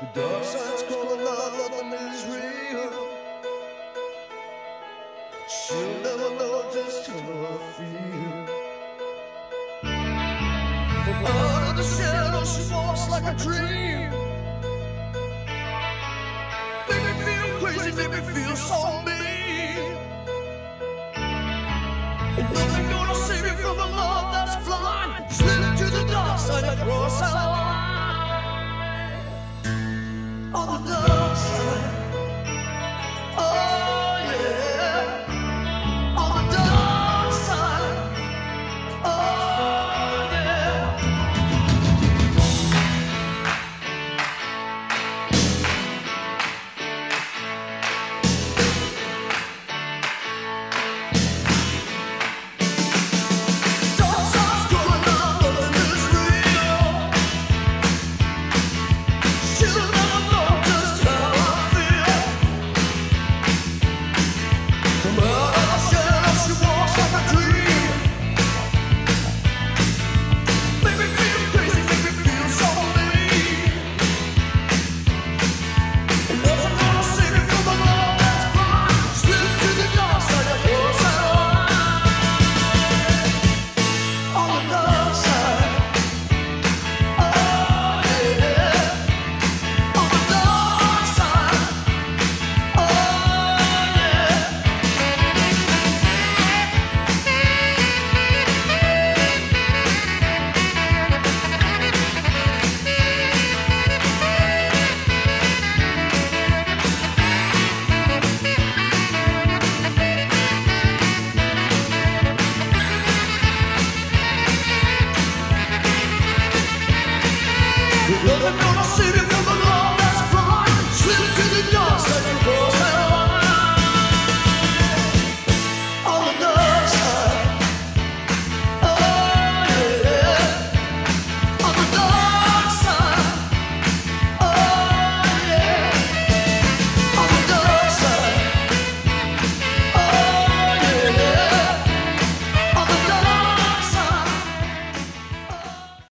The dark side's calling out, nothing is real. She'll never know just how I feel. From out of the shadows, she walks like a dream. Make me feel crazy, make me feel so mean. Nothing gonna save me from the love that's blind. Slip to the dark side, across our Love Love it when city see